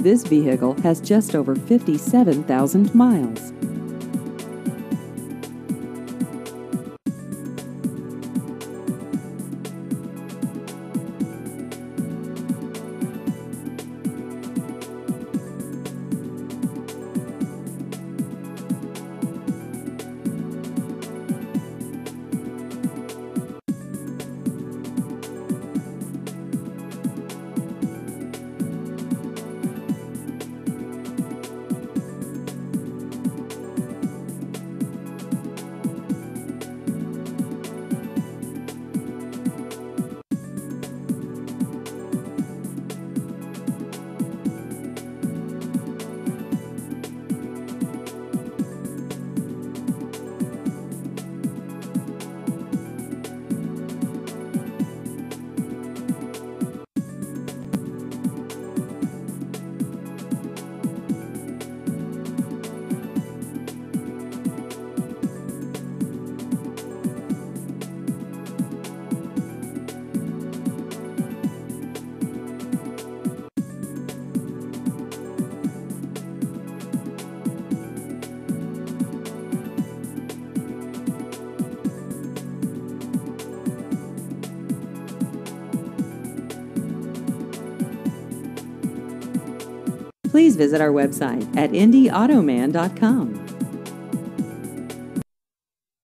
This vehicle has just over 57,000 miles. Please visit our website at indieautoman.com.